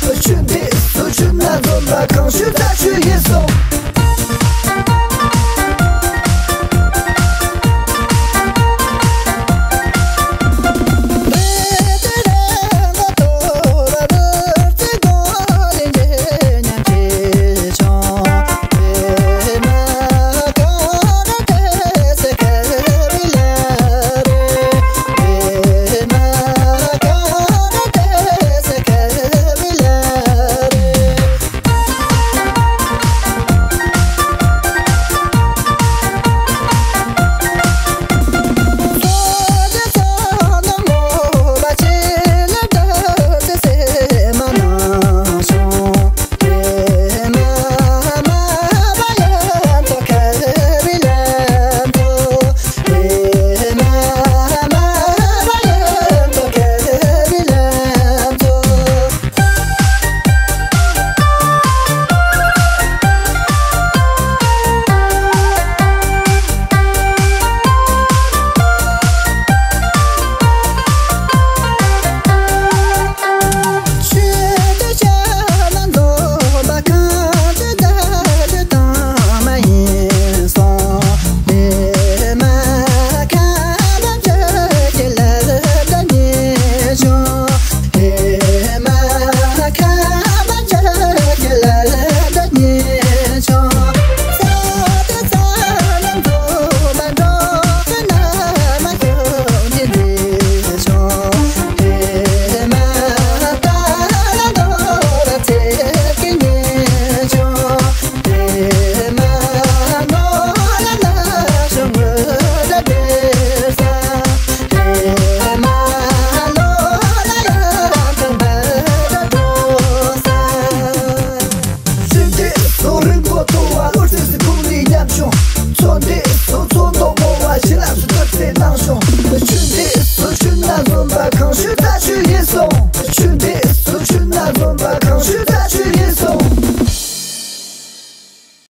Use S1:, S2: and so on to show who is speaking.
S1: Suçum
S2: bir
S1: suçumla bomba komşu taşı 심사